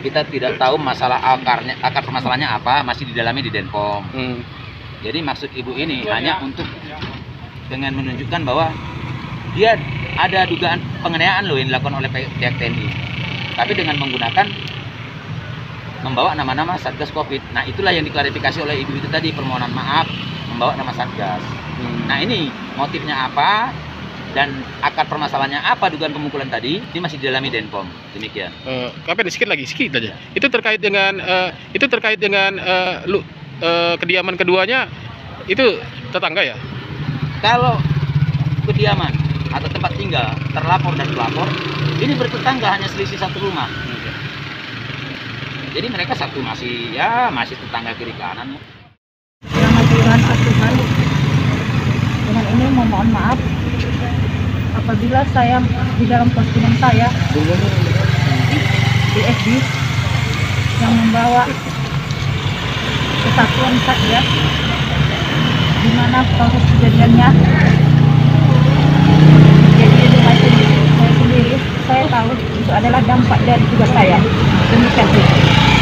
kita tidak tahu masalah akarnya akar permasalahannya apa masih didalami di Denpom. Hmm. jadi maksud ibu ini hanya untuk dengan menunjukkan bahwa dia ada dugaan penganiayaan loh yang dilakukan oleh pihak pihak TNI tapi dengan menggunakan membawa nama-nama satgas covid. Nah itulah yang diklarifikasi oleh ibu itu tadi permohonan maaf membawa nama satgas. Hmm. nah ini motifnya apa dan akar permasalahannya apa dugaan pemukulan tadi? Ini masih didalami Denpom. Demikian. Eh, KPD sedikit lagi, sedikit aja. Itu terkait dengan eh, itu terkait dengan eh, lu eh, kediaman keduanya itu tetangga ya? kalau kediaman atau tempat tinggal terlapor dan pelapor ini bertetangga hanya selisih satu rumah. Jadi mereka satu masih ya masih tetangga kiri kanan. Yang aturan aturan dengan ini memohon maaf apabila saya di dalam postingan saya di FB yang membawa kesatuan saja di mana proses kejadiannya jadi sendiri, saya sendiri saya tahu itu adalah dampak dari tugas saya demikian.